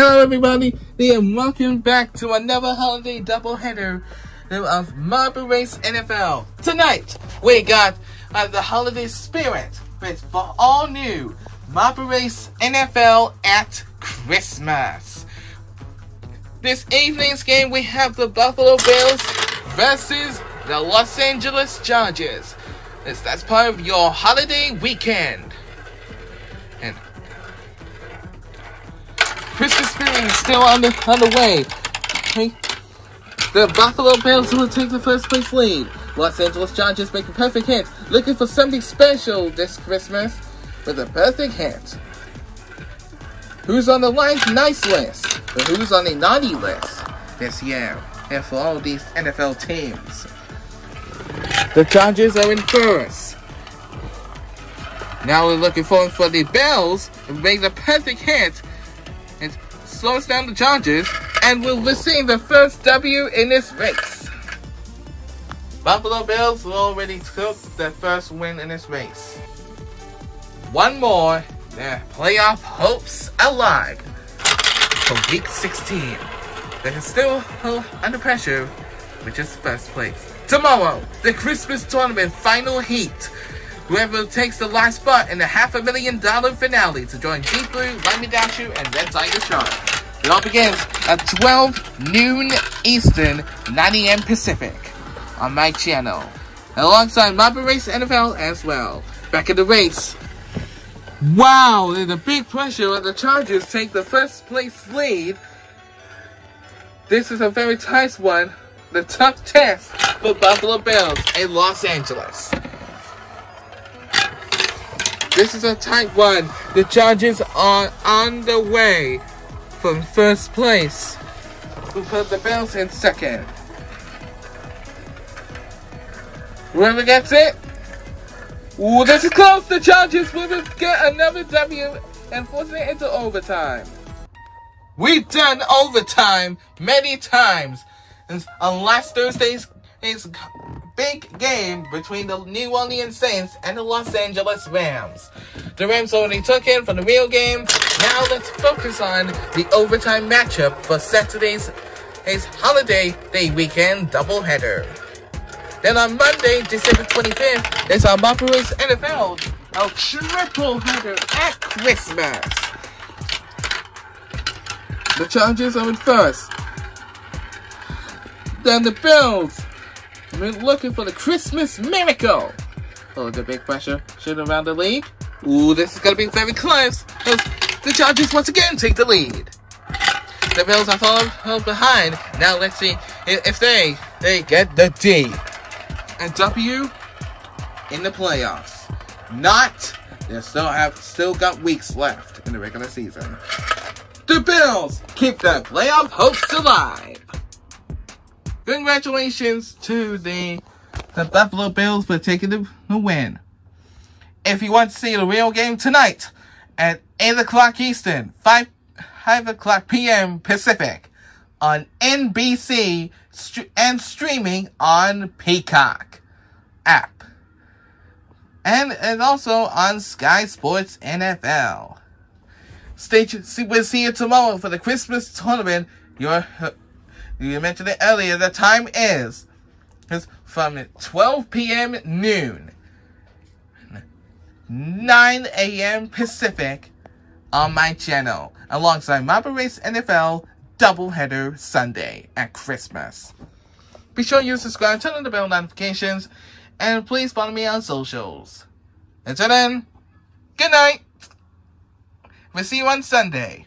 Hello everybody, and welcome back to another holiday doubleheader of Marble Race NFL. Tonight, we got uh, the holiday spirit with for all new Marble Race NFL at Christmas. This evening's game, we have the Buffalo Bills versus the Los Angeles Chargers. That's part of your holiday weekend. Christmas spirit is still on the on the way. Okay. The Buffalo Bills will take the first place lead. Los Angeles Chargers make a perfect hit, looking for something special this Christmas with a perfect hit. Who's on the nice list, but who's on the naughty list this year? And for all these NFL teams. The Chargers are in first. Now we're looking forward for the Bills to make the perfect hit and slows down the Chargers and will receive the first W in this race. Buffalo Bills already took their first win in this race. One more, their playoff hopes alive for week 16. They are still under pressure, which is first place. Tomorrow, the Christmas tournament final heat. Whoever takes the last spot in the half a million dollar finale to join Deep Blue, Miami Dashu, and Red Tiger Shark. It all begins at 12 noon Eastern, 9 a.m. Pacific on my channel. Alongside Marble Race NFL as well. Back in the race. Wow, there's a big pressure on the Chargers take the first place lead. This is a very tight one. The tough test for Buffalo Bills in Los Angeles. This is a tight one. The Chargers are on the way from first place. We put the Bills in second. Whoever gets it, Ooh, this is close. The Chargers will get another W and force it into overtime. We've done overtime many times. On last Thursday's big game between the New Orleans Saints and the Los Angeles Rams. The Rams already took in from the real game. Now let's focus on the overtime matchup for Saturday's holiday day weekend doubleheader. Then on Monday, December 25th, it's our Buffalo's NFL, a triple header at Christmas. The Chargers are in first. Then the Bills. We're looking for the Christmas miracle. Oh, the big pressure. Shoot around the league. Ooh, this is gonna be very close. The Chargers once again take the lead. The Bills are falling behind. Now let's see if they they get the D and W in the playoffs. Not they still have still got weeks left in the regular season. The Bills keep their playoff hopes alive. Congratulations to the the Buffalo Bills for taking the, the win. If you want to see the real game tonight at 8 o'clock Eastern, 5, 5 o'clock p.m. Pacific on NBC and streaming on Peacock app. And, and also on Sky Sports NFL. Stay tuned. we'll see you tomorrow for the Christmas tournament. Your you mentioned it earlier. The time is is from 12 p.m. noon, 9 a.m. Pacific on my channel, alongside Marble Race NFL Doubleheader Sunday at Christmas. Be sure you subscribe, turn on the bell notifications, and please follow me on socials. Until then, good night. We'll see you on Sunday.